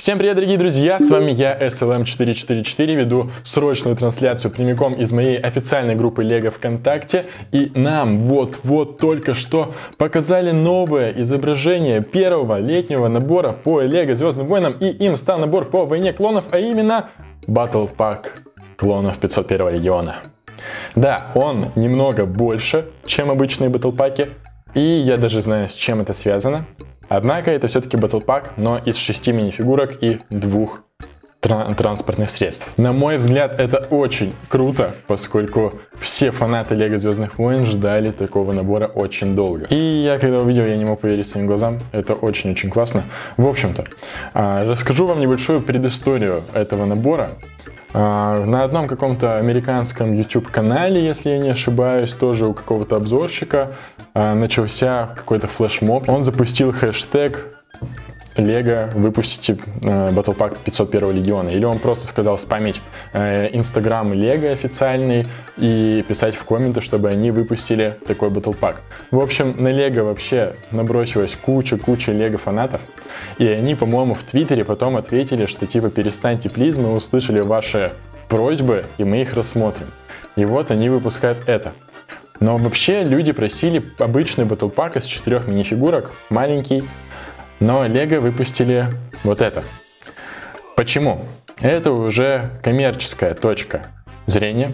Всем привет, дорогие друзья, с вами я, SLM444, веду срочную трансляцию прямиком из моей официальной группы Лего ВКонтакте. И нам вот-вот только что показали новое изображение первого летнего набора по Лего Звездным Войнам. И им стал набор по Войне Клонов, а именно Battle Pack клонов 501 Легиона. Да, он немного больше, чем обычные батлпаки, и я даже знаю, с чем это связано. Однако это все-таки Pack, но из шести мини-фигурок и двух транспортных средств. На мой взгляд, это очень круто, поскольку все фанаты Лего Звездных войн ждали такого набора очень долго. И я, когда увидел, я не мог поверить своим глазам. Это очень-очень классно. В общем-то, а, расскажу вам небольшую предысторию этого набора. А, на одном каком-то американском YouTube-канале, если я не ошибаюсь, тоже у какого-то обзорщика а, начался какой-то флешмоб. Он запустил хэштег Лего выпустите э, Battle Pack 501 Легиона. Или он просто сказал спамить Инстаграм э, Лего официальный и писать в комменты, чтобы они выпустили такой Battle Pack. В общем, на Лего вообще набросилась куча-куча Лего фанатов. И они, по-моему, в Твиттере потом ответили, что типа перестаньте, плиз, мы услышали ваши просьбы, и мы их рассмотрим. И вот они выпускают это. Но вообще люди просили обычный Pack из четырех мини-фигурок, маленький, но Лего выпустили вот это. Почему? Это уже коммерческая точка зрения.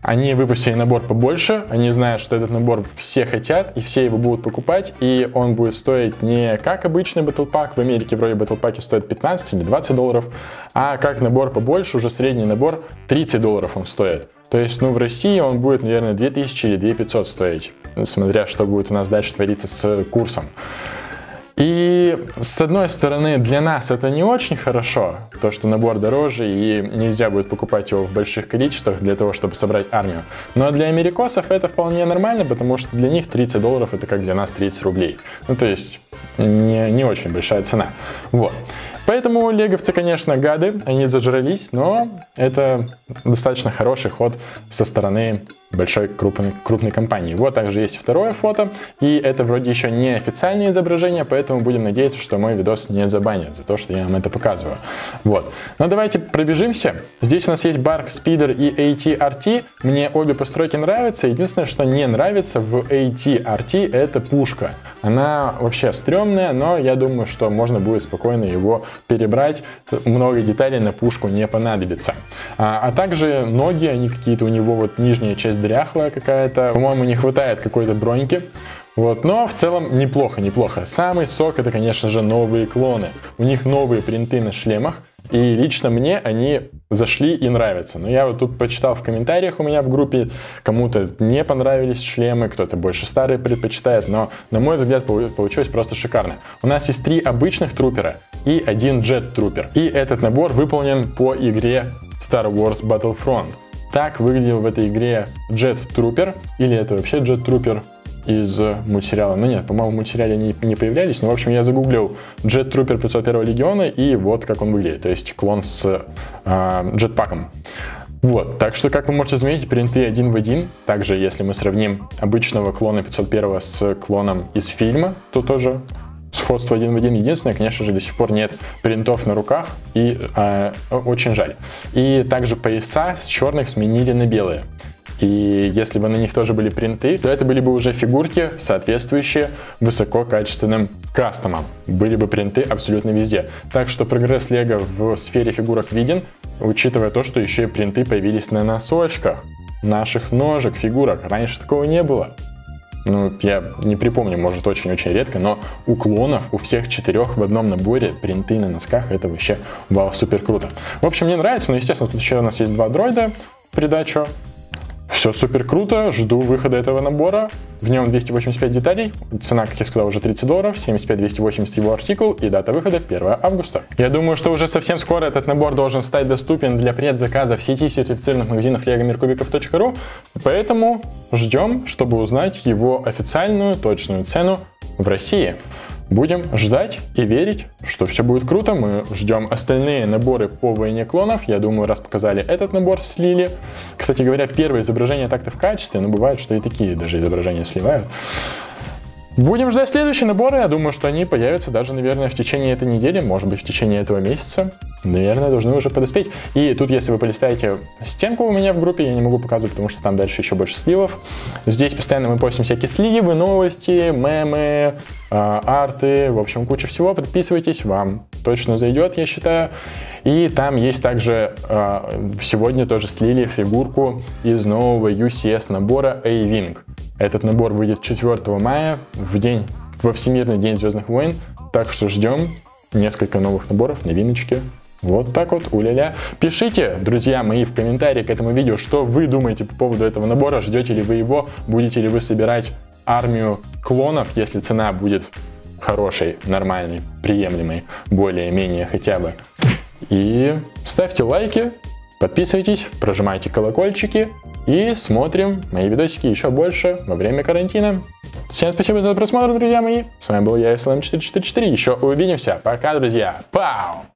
Они выпустили набор побольше, они знают, что этот набор все хотят, и все его будут покупать, и он будет стоить не как обычный Pack, в Америке вроде Pack стоит 15 или 20 долларов, а как набор побольше, уже средний набор 30 долларов он стоит. То есть, ну, в России он будет, наверное, 2000 или 2500 стоить, смотря что будет у нас дальше твориться с курсом. И с одной стороны, для нас это не очень хорошо, то, что набор дороже и нельзя будет покупать его в больших количествах для того, чтобы собрать армию. Но для америкосов это вполне нормально, потому что для них 30 долларов это как для нас 30 рублей. Ну, то есть не, не очень большая цена. Вот. Поэтому леговцы, конечно, гады, они зажрались, но это достаточно хороший ход со стороны большой крупной, крупной компании. Вот также есть второе фото, и это вроде еще не официальное изображение, поэтому будем надеяться, что мой видос не забанят за то, что я вам это показываю. Вот. Но давайте пробежимся. Здесь у нас есть Bark Speeder и AT-RT. Мне обе постройки нравятся. Единственное, что не нравится в AT-RT, это пушка. Она вообще стрёмная, но я думаю, что можно будет спокойно его перебрать. Много деталей на пушку не понадобится. А, а также ноги, они какие-то у него, вот нижняя часть дряхлая какая-то. По-моему, не хватает какой-то броньки. Вот, но в целом неплохо, неплохо. Самый сок это, конечно же, новые клоны. У них новые принты на шлемах. И лично мне они зашли и нравятся. Но я вот тут почитал в комментариях у меня в группе, кому-то не понравились шлемы, кто-то больше старые предпочитает, но на мой взгляд получилось просто шикарно. У нас есть три обычных трупера и один джет трупер. И этот набор выполнен по игре Star Wars Battlefront. Так выглядел в этой игре Jet Trooper, или это вообще Jet Trooper из мультсериала. Ну нет, по-моему, в мультсериале они не появлялись, но, в общем, я загуглил Jet Trooper 501 Легиона, и вот как он выглядит, то есть клон с э, джетпаком. Вот, так что, как вы можете заметить, принты один в один. Также, если мы сравним обычного клона 501 с клоном из фильма, то тоже сходство один в один. Единственное, конечно же, до сих пор нет принтов на руках, и э, очень жаль. И также пояса с черных сменили на белые. И если бы на них тоже были принты, то это были бы уже фигурки, соответствующие высококачественным кастомам. Были бы принты абсолютно везде. Так что прогресс Лего в сфере фигурок виден, учитывая то, что еще и принты появились на носочках наших ножек, фигурок. Раньше такого не было ну, я не припомню, может, очень-очень редко, но у клонов, у всех четырех в одном наборе принты на носках, это вообще вау, супер круто. В общем, мне нравится, но, естественно, тут еще у нас есть два дроида в придачу. Все супер круто, жду выхода этого набора. В нем 285 деталей, цена, как я сказал, уже 30 долларов, 75-280 его артикул и дата выхода 1 августа. Я думаю, что уже совсем скоро этот набор должен стать доступен для предзаказа в сети сертифицированных магазинов legomerkubikov.ru, поэтому ждем, чтобы узнать его официальную точную цену в России. Будем ждать и верить, что все будет круто. Мы ждем остальные наборы по войне клонов. Я думаю, раз показали этот набор, слили. Кстати говоря, первые изображения так-то в качестве, но бывает, что и такие даже изображения сливают. Будем ждать следующие наборы. Я думаю, что они появятся даже, наверное, в течение этой недели, может быть, в течение этого месяца. Наверное, должны уже подоспеть. И тут, если вы полистаете стенку у меня в группе, я не могу показывать, потому что там дальше еще больше сливов. Здесь постоянно мы постим всякие сливы, новости, мемы, э, арты, в общем, куча всего. Подписывайтесь, вам точно зайдет, я считаю. И там есть также, э, сегодня тоже слили фигурку из нового UCS набора A-Wing. Этот набор выйдет 4 мая, в день, во Всемирный день Звездных войн. Так что ждем несколько новых наборов, новиночки. Вот так вот, уля-ля. Пишите, друзья мои, в комментарии к этому видео, что вы думаете по поводу этого набора, ждете ли вы его, будете ли вы собирать армию клонов, если цена будет хорошей, нормальной, приемлемой, более-менее хотя бы. И ставьте лайки, подписывайтесь, прожимайте колокольчики, и смотрим мои видосики еще больше во время карантина. Всем спасибо за просмотр, друзья мои. С вами был я, SLM444. Еще увидимся. Пока, друзья. Пау!